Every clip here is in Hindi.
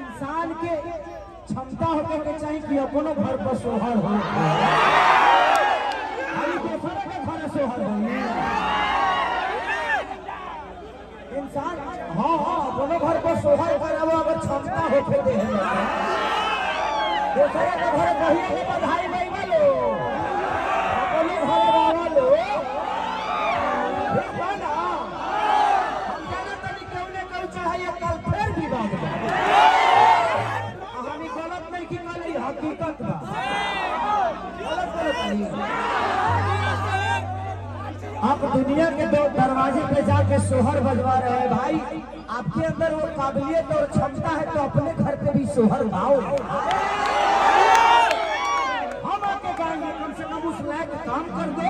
इंसान के क्षमता होके के चाहिए कि घर सोहर हो। हो। बधाई नहीं बोलो अपने घरे बाबा लो ठीक बा ना हम जाना तनी केहू चढ़ाइए कल फिर हामी गलत नहीं की हकीकत आप दुनिया के दो दरवाजे पे जाके सोहर बजवा रहे हैं भाई। आपके अंदर वो काबिलियत और क्षमता है तो अपने घर पे भी सोहर गाओ हम आपके गाएँगे कम से कम उस लायक काम कर दो।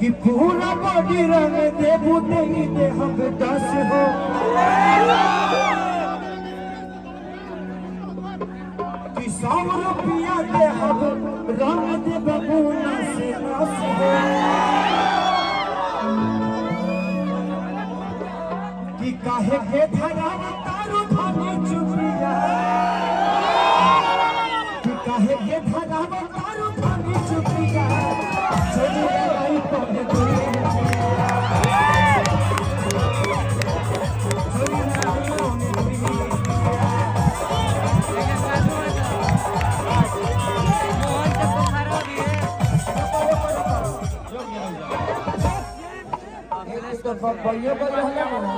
कि पूरा बॉडी रंग देबू नहीं दे हम दस हो। कि सौ रुपया दे हम रंग दे बबूना से नस हो। कि काहे के धराव तारू धनी चुपिया कि काहे के धराव तारू तो बब्बइयो पर रहला ना